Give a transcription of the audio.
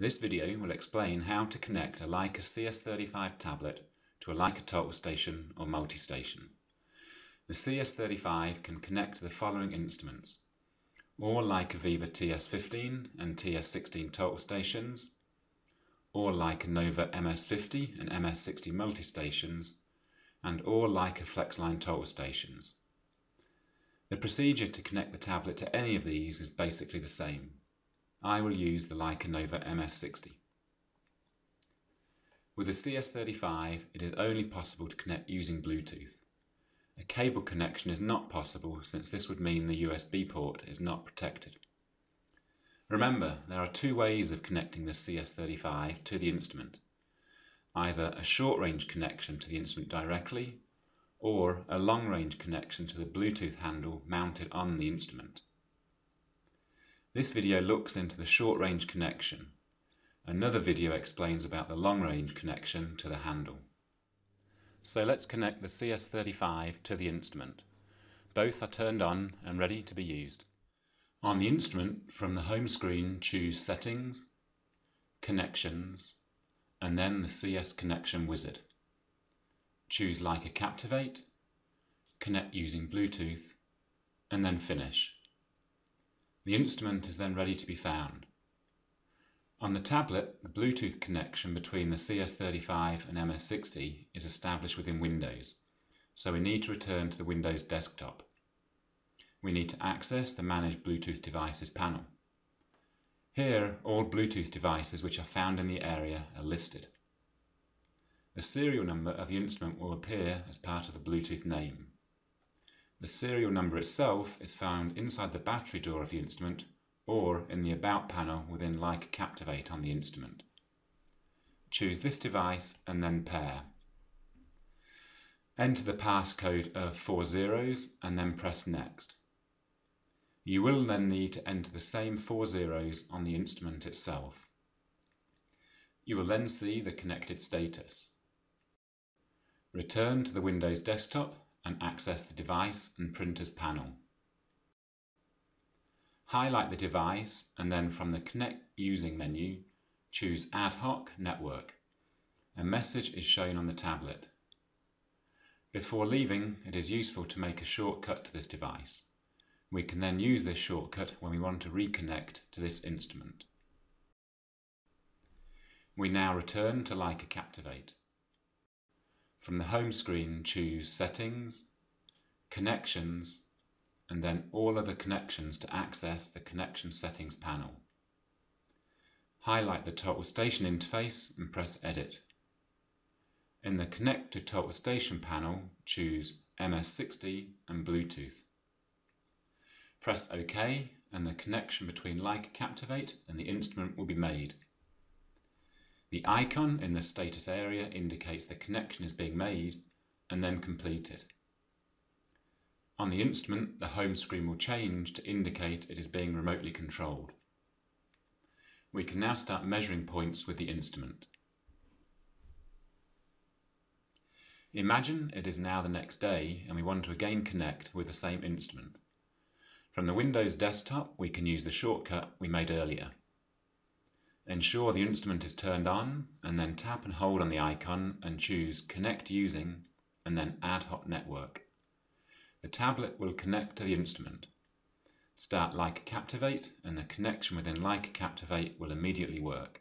This video will explain how to connect a Leica CS35 tablet to a Leica total station or multi-station. The CS35 can connect to the following instruments. All Leica Viva TS15 and TS16 total stations, all Leica Nova MS50 and MS60 multi-stations, and all Leica FlexLine total stations. The procedure to connect the tablet to any of these is basically the same. I will use the Leica Nova MS60. With the CS35, it is only possible to connect using Bluetooth. A cable connection is not possible since this would mean the USB port is not protected. Remember, there are two ways of connecting the CS35 to the instrument. Either a short-range connection to the instrument directly, or a long-range connection to the Bluetooth handle mounted on the instrument. This video looks into the short-range connection. Another video explains about the long-range connection to the handle. So let's connect the CS35 to the instrument. Both are turned on and ready to be used. On the instrument, from the home screen, choose Settings, Connections, and then the CS Connection wizard. Choose Leica Captivate, connect using Bluetooth, and then Finish. The instrument is then ready to be found. On the tablet, the Bluetooth connection between the CS35 and MS60 is established within Windows, so we need to return to the Windows desktop. We need to access the Manage Bluetooth Devices panel. Here, all Bluetooth devices which are found in the area are listed. The serial number of the instrument will appear as part of the Bluetooth name. The serial number itself is found inside the battery door of the instrument or in the About panel within Leica Captivate on the instrument. Choose this device and then pair. Enter the passcode of four zeros and then press Next. You will then need to enter the same four zeros on the instrument itself. You will then see the connected status. Return to the Windows desktop and access the device and printers panel. Highlight the device and then from the Connect Using menu, choose Ad hoc Network. A message is shown on the tablet. Before leaving, it is useful to make a shortcut to this device. We can then use this shortcut when we want to reconnect to this instrument. We now return to Leica Captivate. From the home screen, choose Settings, Connections, and then all other connections to access the Connection Settings panel. Highlight the Total Station interface and press Edit. In the Connect to Total Station panel, choose MS60 and Bluetooth. Press OK and the connection between Leica Captivate and the instrument will be made. The icon in the status area indicates the connection is being made and then completed. On the instrument, the home screen will change to indicate it is being remotely controlled. We can now start measuring points with the instrument. Imagine it is now the next day and we want to again connect with the same instrument. From the Windows desktop, we can use the shortcut we made earlier. Ensure the instrument is turned on and then tap and hold on the icon and choose Connect Using and then Ad hoc Network. The tablet will connect to the instrument. Start Leica Captivate and the connection within Leica Captivate will immediately work.